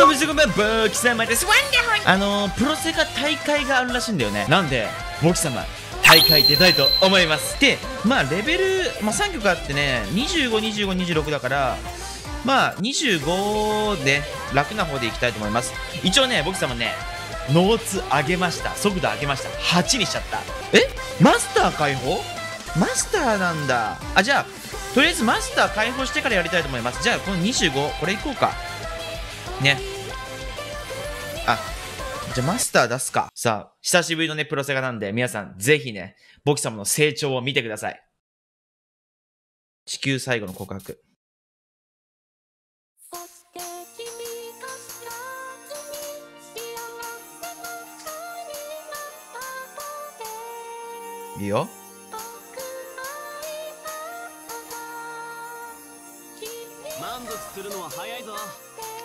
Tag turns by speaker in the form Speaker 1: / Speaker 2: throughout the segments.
Speaker 1: どうもごめんボキ様ですワンダホイあのー、プロセカ大会があるらしいんだよね。なんでボキ様大会出たいと思います。でまあレベル、まあ、3曲あってね252526だからまあ25で楽な方でいきたいと思います。一応ね僕様ねノーツ上げました。速度上げました。8にしちゃった。え？マスター解放？マスターなんだ。あじゃあとりあえずマスター解放してからやりたいと思います。じゃあこの25これいこうか。ね。あじゃあマスター出すか。さあ久しぶりのねプロセガなんで皆さんぜひねボキ様の成長を見てください。地球最後の告白。いいよ。
Speaker 2: 満足するのは早いぞ。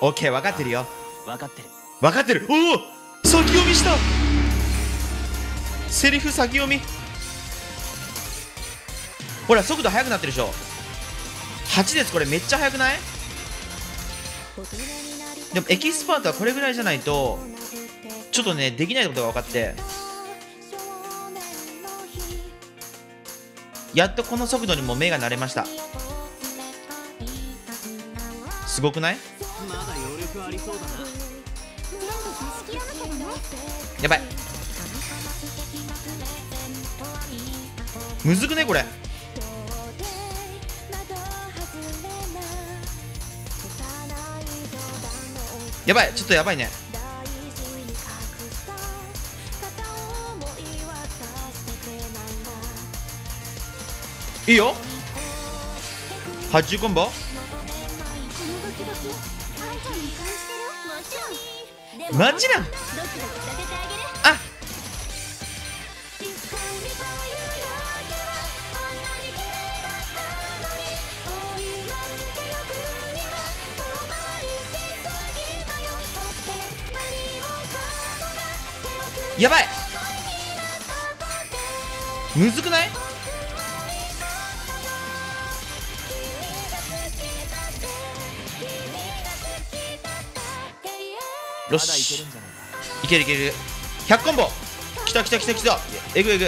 Speaker 1: オッケー分かってるよ。
Speaker 2: 分かってる。
Speaker 1: 分かってる。おお先読みした。セリフ先読み。ほら速度速くなってるでしょ。8ですこれ。めっちゃ速くない？でもエキスパートはこれぐらいじゃないとちょっとねできないことが分かって。やっとこの速度にも目が慣れました。すごくない？
Speaker 2: まだ余力ありそうだな。
Speaker 1: やばい。むずくねこれ。やばい。ちょっとやばいね。いいよ。発注コンボマジなん？あ。やばい。むずくない？よし。
Speaker 2: い
Speaker 1: けるいける。100コンボ。きたきたきたきた。えぐいえぐ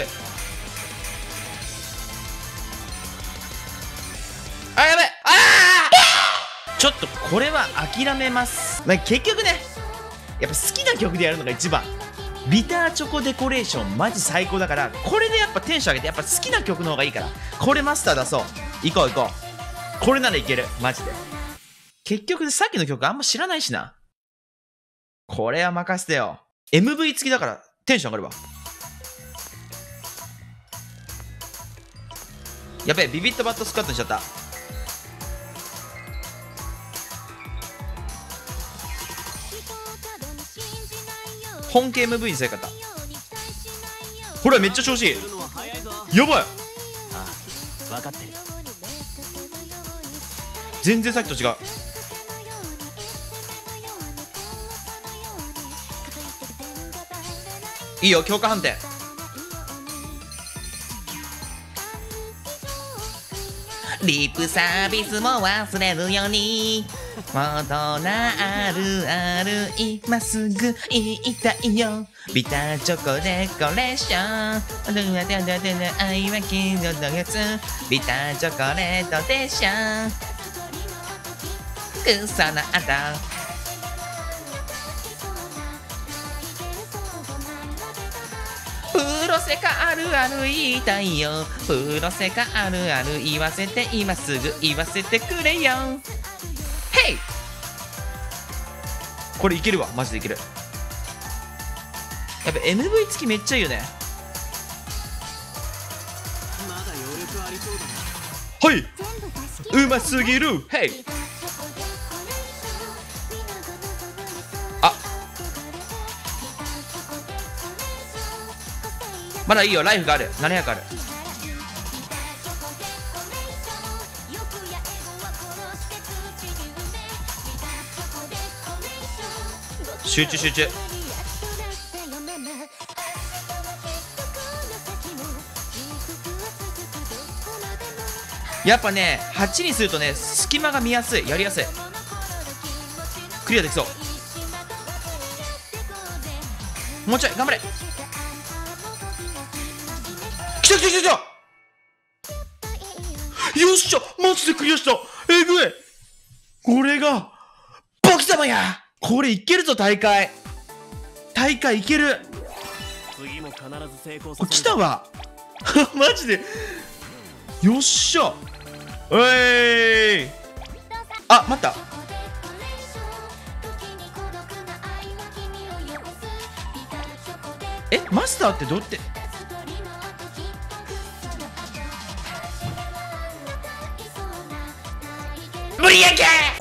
Speaker 1: あやばいあーちょっとこれは諦めます、ま、結局ねやっぱ好きな曲でやるのが一番。ビターチョコデコレーションマジ最高だからこれでやっぱテンション上げてやっぱ好きな曲の方がいいからこれマスター出そう。行こう行こう。これならいける。マジで。結局さっきの曲あんま知らないしな。これは任せてよ。MV 付きだからテンション上がるわ。やべえビビットバットスカットにしちゃった。本気 MV にせえかった。ほらめっちゃ調子いい。やばい。
Speaker 2: ああ分かってる。
Speaker 1: 全然さっきと違ういいよ強化判定。リップサービスも忘れるように。大人あるある今すぐ言いたいよ。ビターチョコデコレーションドゥアドゥアドゥアドゥ愛は金ののやつ。ビターチョコレートでしょ。くそなあたロセカあるある言いたいよ。プロセカあるある言わせて今すぐ言わせてくれよ。ヘイこれいけるわ。マジでいける。やっぱ MV 付きめっちゃいいよね。
Speaker 2: まだ余力ありそうだな。
Speaker 1: はい。うますぎる。ヘイまだいいよ。ライフがある。700ある。集中集中。やっぱね8にするとね隙間が見やすい。やりやすい。クリアできそう。もうちょい。頑張れ。来た来た来た来た。よっしゃマジでクリアした。えぐい。これが僕様や。これいけるぞ大会。大会いける。
Speaker 2: 次も必ず成功させる
Speaker 1: 来たわ。マジで。よっしゃ。おい。あ待った。えマスターってどうって？無理やけ